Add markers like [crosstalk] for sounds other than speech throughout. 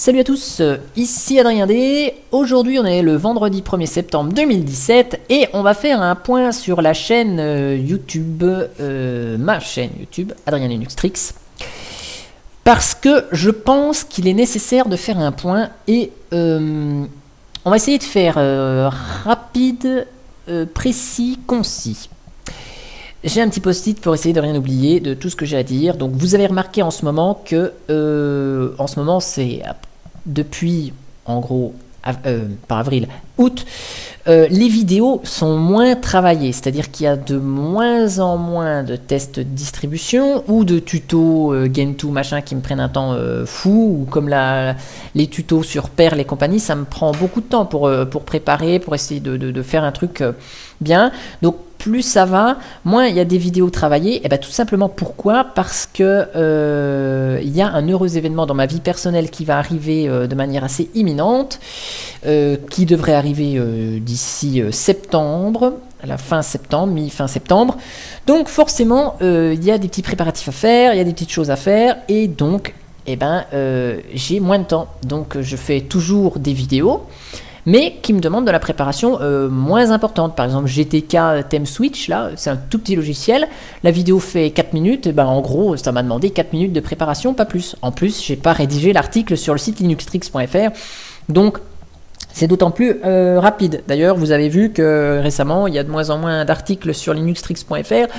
Salut à tous, euh, ici Adrien D. Aujourd'hui on est le vendredi 1er septembre 2017 et on va faire un point sur la chaîne euh, YouTube, euh, ma chaîne YouTube, Adrien Linux Tricks. Parce que je pense qu'il est nécessaire de faire un point et on va essayer de faire rapide, précis, concis. J'ai un petit post-it pour essayer de rien oublier de tout ce que j'ai à dire. Donc vous avez remarqué en ce moment que en ce moment c'est depuis, en gros, euh, par avril, août, euh, les vidéos sont moins travaillées, c'est-à-dire qu'il y a de moins en moins de tests de distribution ou de tutos euh, Gentoo machin qui me prennent un temps fou, ou comme la, les tutos sur Perl et compagnie, ça me prend beaucoup de temps pour, pour préparer, pour essayer de faire un truc bien. Donc plus ça va, moins il y a des vidéos travaillées. Et eh bien tout simplement pourquoi? Parce que euh, y a un heureux événement dans ma vie personnelle qui va arriver euh, de manière assez imminente, euh, qui devrait arriver d'ici septembre, à la fin septembre, mi-fin septembre. Donc forcément, il y a des petits préparatifs à faire, il y a des petites choses à faire, et donc, eh ben, j'ai moins de temps. Donc je fais toujours des vidéos mais qui me demande de la préparation euh, moins importante. Par exemple, GTK Theme Switch, là, c'est un tout petit logiciel. La vidéo fait 4 minutes, et ben en gros, ça m'a demandé 4 minutes de préparation, pas plus. En plus, j'ai pas rédigé l'article sur le site linuxtrix.fr, donc c'est d'autant plus euh, rapide. D'ailleurs, vous avez vu que récemment, il y a de moins en moins d'articles sur linuxtrix.fr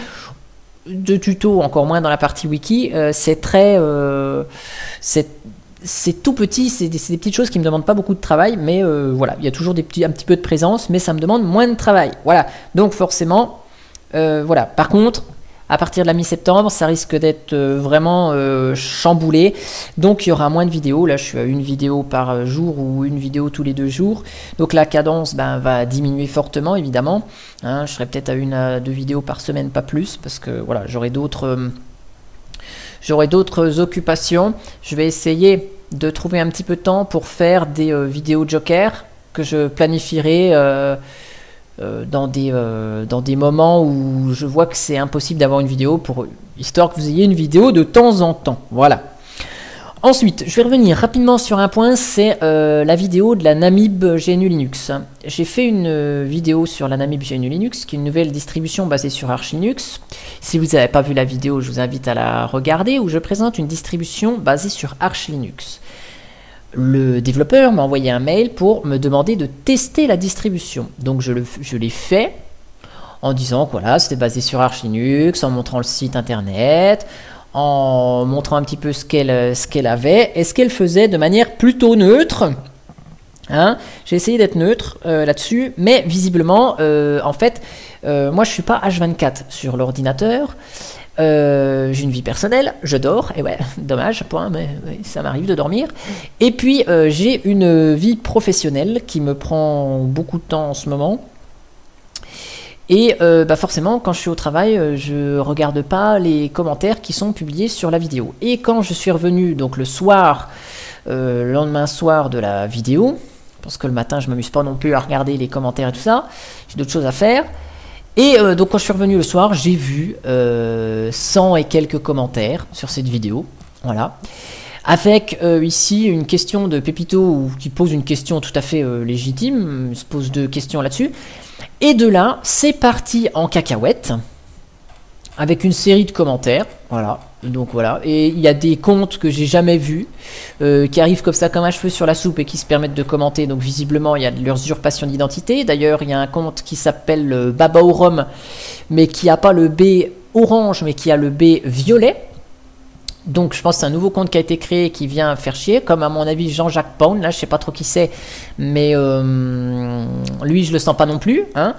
de tutos, encore moins dans la partie wiki, euh, c'est très, c'est tout petit, c'est des, petites choses qui me demandent pas beaucoup de travail, mais euh, voilà, il y a toujours un petit peu de présence, mais ça me demande moins de travail. Voilà, donc forcément, euh, voilà. Par contre, à partir de la mi-septembre, ça risque d'être euh, vraiment chamboulé, donc il y aura moins de vidéos. Là, je suis à une vidéo par jour ou une vidéo tous les deux jours, donc la cadence ben, va diminuer fortement, évidemment. Hein. je serai peut-être à une à deux vidéos par semaine, pas plus, parce que voilà, j'aurai d'autres J'aurai d'autres occupations. Je vais essayer de trouver un petit peu de temps pour faire des euh, vidéos joker que je planifierai euh, euh, dans, des, dans des moments où je vois que c'est impossible d'avoir une vidéo pour histoire que vous ayez une vidéo de temps en temps. Voilà. Ensuite, je vais revenir rapidement sur un point, c'est euh, la vidéo de la Namib GNU Linux. J'ai fait une euh, vidéo sur la Namib GNU Linux, qui est une nouvelle distribution basée sur Arch Linux. Si vous n'avez pas vu la vidéo, je vous invite à la regarder, où je présente une distribution basée sur Arch Linux. Le développeur m'a envoyé un mail pour me demander de tester la distribution. Donc je l'ai fait en disant que voilà, c'était basé sur Arch Linux, en montrant le site internet, en montrant un petit peu ce qu'elle euh, ce qu'elle avait et ce qu'elle faisait de manière plutôt neutre. Hein J'ai essayé d'être neutre euh, là-dessus, mais visiblement, euh, en fait, moi je suis pas H24 sur l'ordinateur. j'ai une vie personnelle, je dors, et ouais, [laughs] dommage, point, mais ça m'arrive de dormir. Et puis j'ai une vie professionnelle qui me prend beaucoup de temps en ce moment. Et euh, bah forcément, quand je suis au travail, euh, je regarde pas les commentaires qui sont publiés sur la vidéo. Et quand je suis revenu, donc le soir, euh, le lendemain soir de la vidéo, parce que le matin, je m'amuse pas non plus à regarder les commentaires et tout ça, j'ai d'autres choses à faire. Et donc quand je suis revenu le soir, j'ai vu 100 et quelques commentaires sur cette vidéo. Voilà. Avec ici une question de Pépito qui pose une question tout à fait légitime, il se pose deux questions là-dessus. Et de là, c'est parti en cacahuète, avec une série de commentaires. Voilà. Donc voilà. Et il y a des comptes que j'ai jamais vus, euh, qui arrivent comme ça comme un cheveu sur la soupe et qui se permettent de commenter. Donc visiblement, il y a de l'usurpation d'identité. D'ailleurs, il y a un compte qui s'appelle euh, Baba mais qui n'a pas le B orange, mais qui a le B violet. Donc je pense que c'est un nouveau compte qui a été créé qui vient faire chier, comme à mon avis Jean-Jacques Pound, là je sais pas trop qui c'est, mais euh, lui je le sens pas non plus. Hein.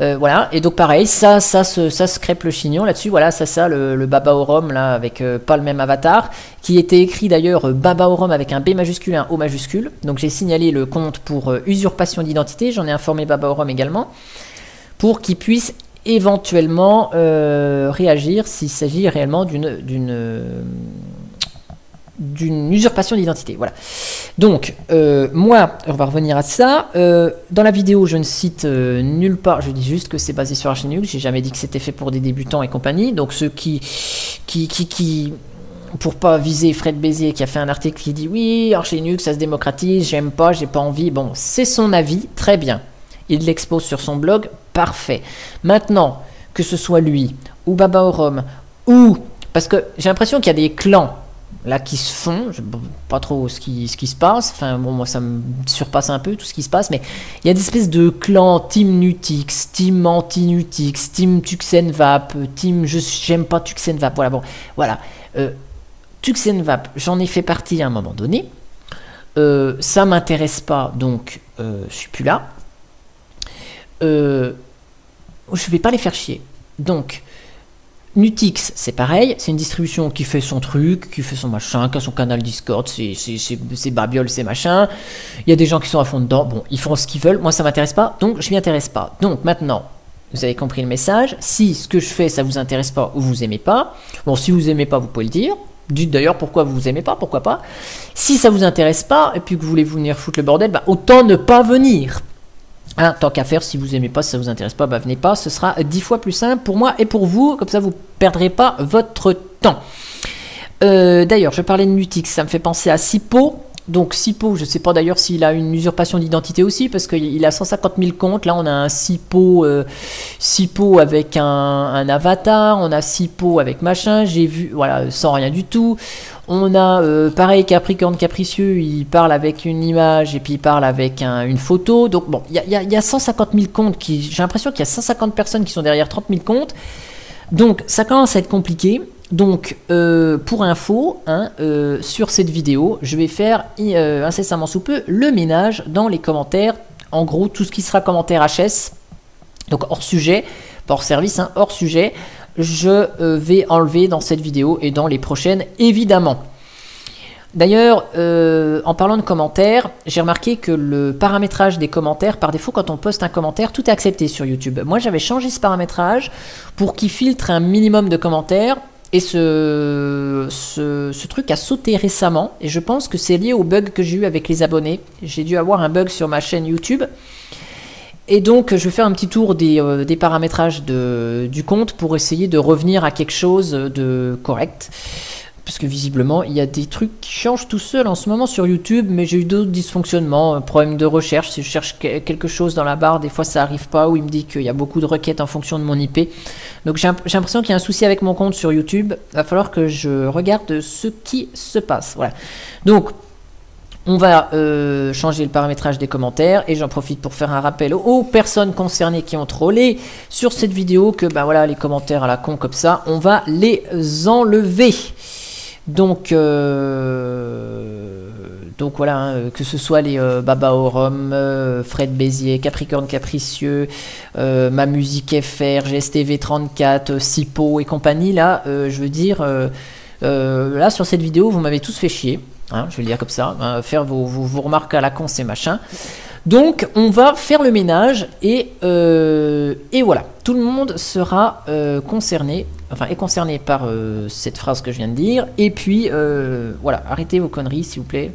Euh, voilà, et donc pareil, ça, ça, se, ça se crêpe le chignon là-dessus, voilà, ça, ça, le, Baba Orom là, avec euh, pas le même avatar, qui était écrit d'ailleurs Baba Orom avec un B majuscule et un O majuscule. Donc j'ai signalé le compte pour usurpation d'identité, j'en ai informé Baba Orom également, pour qu'il puisse éventuellement euh, réagir s'il s'agit réellement d'une d'une usurpation d'identité. Voilà. Donc, euh, moi, on va revenir à ça. Euh, dans la vidéo, je ne cite nulle part, je dis juste que c'est basé sur Arch Linux. J'ai jamais dit que c'était fait pour des débutants et compagnie. Donc, ceux qui, qui, qui, qui pour pas viser Fred Bézier qui a fait un article qui dit oui, Arch Linux ça se démocratise, j'aime pas, j'ai pas envie. Bon, c'est son avis, très bien. Il l'expose sur son blog, parfait. Maintenant, que ce soit lui, ou Baba Orom, ou. Parce que j'ai l'impression qu'il y a des clans là qui se font, je pas trop ce qui, ce qui se passe, enfin bon moi ça me surpasse un peu tout ce qui se passe, mais il y a des espèces de clans Team Nutix, Team Anti-Nutix, Team Tuxenvap, Team je j'aime pas Tuxenvap, voilà bon, voilà. Euh, Tuxenvap, j'en ai fait partie à un moment donné, euh, ça m'intéresse pas, donc euh, je suis plus là. Euh, je vais pas les faire chier. Donc, Nutix, c'est pareil, c'est une distribution qui fait son truc, qui fait son machin, qui a son canal Discord, c'est babiole, c'est machin. Il y a des gens qui sont à fond dedans, bon, ils font ce qu'ils veulent, moi ça m'intéresse pas, donc je m'y intéresse pas. Donc maintenant, vous avez compris le message, si ce que je fais ça vous intéresse pas ou vous aimez pas, bon, si vous aimez pas, vous pouvez le dire. Dites d'ailleurs pourquoi vous aimez pas, pourquoi pas. Si ça vous intéresse pas et puis que vous voulez venir foutre le bordel, bah autant ne pas venir. Hein, tant qu'à faire, si vous aimez pas, si ça vous intéresse pas, bah venez pas. Ce sera dix fois plus simple pour moi et pour vous. Comme ça, vous perdrez pas votre temps. Euh, d'ailleurs, je parlais de Nutix, ça me fait penser à Sipo. Donc Sipo, je ne sais pas d'ailleurs s'il a une usurpation d'identité aussi, parce qu'il a 150 000 comptes. Là, on a un Sipo, euh, avec un, avatar, on a Sipo avec machin. J'ai vu, voilà, sans rien du tout. On a euh, pareil Capricorne Capricieux, il parle avec une image et puis il parle avec une photo. Donc bon, il y a, y a, 150 000 comptes. J'ai l'impression qu'il y a 150 personnes qui sont derrière 30 000 comptes. Donc ça commence à être compliqué. Donc euh, pour info, hein, euh, sur cette vidéo, je vais faire euh, incessamment sous peu le ménage dans les commentaires. En gros, tout ce qui sera commentaire HS, donc hors sujet, hors service, hein, hors sujet, je vais enlever dans cette vidéo et dans les prochaines évidemment. D'ailleurs, en parlant de commentaires, j'ai remarqué que le paramétrage des commentaires, par défaut, quand on poste un commentaire, tout est accepté sur YouTube. Moi, j'avais changé ce paramétrage pour qu'il filtre un minimum de commentaires. Et ce, truc a sauté récemment. Et je pense que c'est lié au bug que j'ai eu avec les abonnés. J'ai dû avoir un bug sur ma chaîne YouTube. Et donc, je vais faire un petit tour des, euh, paramétrages du compte pour essayer de revenir à quelque chose de correct. Parce que visiblement, il y a des trucs qui changent tout seul en ce moment sur YouTube, mais j'ai eu d'autres dysfonctionnements, un problème de recherche. Si je cherche quelque chose dans la barre, des fois ça arrive pas, ou il me dit qu'il y a beaucoup de requêtes en fonction de mon IP. Donc j'ai l'impression qu'il y a un souci avec mon compte sur YouTube. Il va falloir que je regarde ce qui se passe. Voilà. Donc, on va euh, changer le paramétrage des commentaires et j'en profite pour faire un rappel aux personnes concernées qui ont trollé sur cette vidéo que ben voilà les commentaires à la con comme ça, on va les enlever. Donc, euh, donc voilà, hein, que ce soit les euh, Baba Orom, euh, Fred Bézier, Capricorne Capricieux, Ma Musique FR, GSTV34, Sipo et compagnie, là, je veux dire, là sur cette vidéo, vous m'avez tous fait chier. Hein, je vais le dire comme ça, hein, faire vos, vos, remarques à la con, c'est machin. Donc on va faire le ménage et voilà, tout le monde sera concerné enfin, est concerné par euh, cette phrase que je viens de dire. Et puis, euh, voilà, arrêtez vos conneries, s'il vous plaît.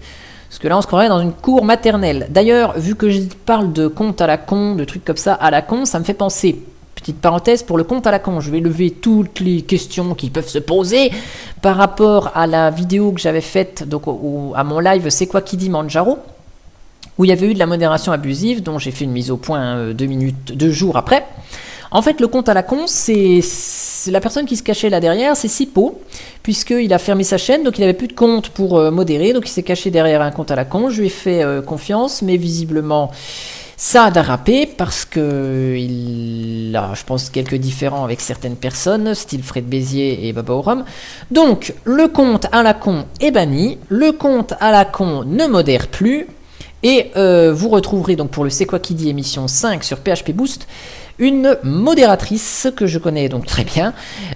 Parce que là, on se croirait dans une cour maternelle. D'ailleurs, vu que je parle de compte à la con, de trucs comme ça à la con, ça me fait penser. Petite parenthèse pour le compte à la con, je vais lever toutes les questions qui peuvent se poser par rapport à la vidéo que j'avais faite donc à mon live C'est quoi qui dit Manjaro où il y avait eu de la modération abusive dont j'ai fait une mise au point euh, deux minutes, deux jours après. En fait, le compte à la con, c'est la personne qui se cachait là derrière, c'est Sipo, puisqu'il a fermé sa chaîne, donc il n'avait plus de compte pour euh, modérer, donc il s'est caché derrière un compte à la con. Je lui ai fait euh, confiance, mais visiblement, ça a dérapé parce que il a, je pense, quelques différends avec certaines personnes, style Fred Bézier et Baba Oram. Donc, le compte à la con est banni, le compte à la con ne modère plus, et euh, vous retrouverez donc pour le C'est quoi qui dit émission 5 sur PHP Boost une modératrice que je connais donc très bien,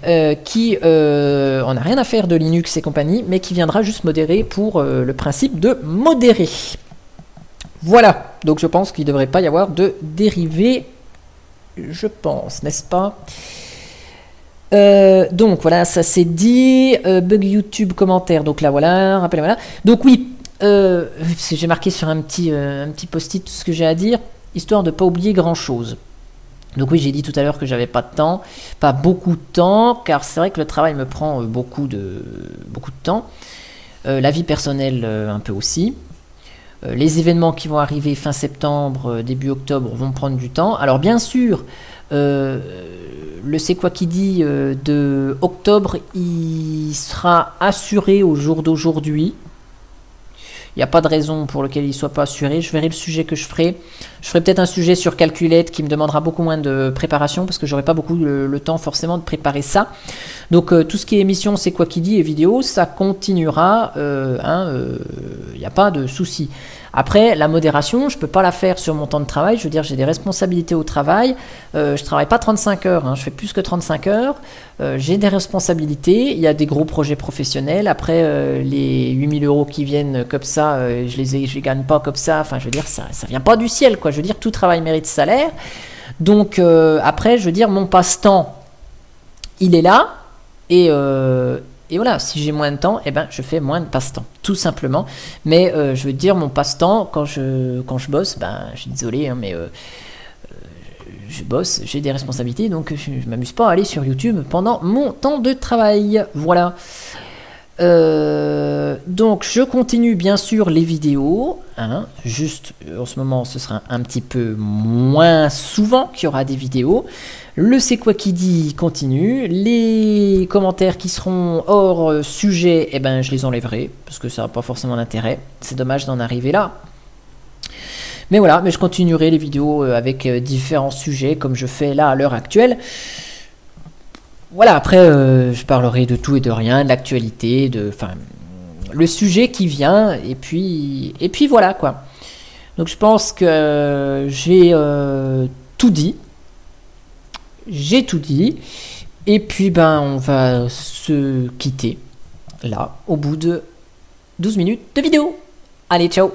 euh, qui euh, en a rien à faire de Linux et compagnie, mais qui viendra juste modérer pour euh, le principe de modérer. Voilà, donc je pense qu'il ne devrait pas y avoir de dérivés, je pense, n'est-ce pas? Donc voilà, ça c'est dit. bug YouTube commentaire. Donc là voilà, rappelez voilà. Donc oui, j'ai marqué sur un petit, un petit post-it tout ce que j'ai à dire, histoire de ne pas oublier grand chose. Donc oui, j'ai dit tout à l'heure que j'avais pas de temps, pas beaucoup de temps, car c'est vrai que le travail me prend beaucoup de, beaucoup de temps. la vie personnelle un peu aussi. les événements qui vont arriver fin septembre, début octobre vont prendre du temps. Alors bien sûr, le C'est quoi qui dit euh, de octobre, il sera assuré au jour d'aujourd'hui. Il n'y a pas de raison pour lequel il ne soit pas assuré. Je verrai le sujet que je ferai. Je ferai peut-être un sujet sur Calculette qui me demandera beaucoup moins de préparation parce que j'aurai pas beaucoup le, temps forcément de préparer ça. Donc euh, tout ce qui est émission, c'est quoi qui dit et vidéo, ça continuera. Il euh, n'y hein, a pas de souci. Après, la modération, je ne peux pas la faire sur mon temps de travail. Je veux dire, j'ai des responsabilités au travail. Euh, je travaille pas 35 heures, hein. je fais plus que 35 heures. Euh, j'ai des responsabilités. Il y a des gros projets professionnels. Après, euh, les 8000 euros qui viennent comme ça, euh, je les, les gagne pas comme ça. Enfin, je veux dire, ça, ça vient pas du ciel, quoi. Je veux dire, tout travail mérite salaire. Donc, après, je veux dire, mon passe-temps, il est là. Et, et voilà, si j'ai moins de temps, eh ben, je fais moins de passe-temps, tout simplement. Mais euh, je veux dire, mon passe-temps, quand je, quand je bosse, ben, je suis désolé, hein, mais euh, euh, je bosse, j'ai des responsabilités, donc je, ne m'amuse pas à aller sur YouTube pendant mon temps de travail. Voilà. Donc je continue bien sûr les vidéos, hein, juste en ce moment ce sera un petit peu moins souvent qu'il y aura des vidéos. Le c'est quoi qui dit continue. Les commentaires qui seront hors euh, sujet, eh ben, je les enlèverai, parce que ça n'a pas forcément d'intérêt. C'est dommage d'en arriver là. Mais voilà, mais je continuerai les vidéos euh, avec euh, différents sujets, comme je fais là à l'heure actuelle. Voilà, après, je parlerai de tout et de rien, de l'actualité, de, enfin, le sujet qui vient, et puis, et puis voilà quoi. Donc je pense que j'ai tout dit j'ai tout dit. Et puis, ben, on va se quitter là, au bout de 12 minutes de vidéo. Allez, ciao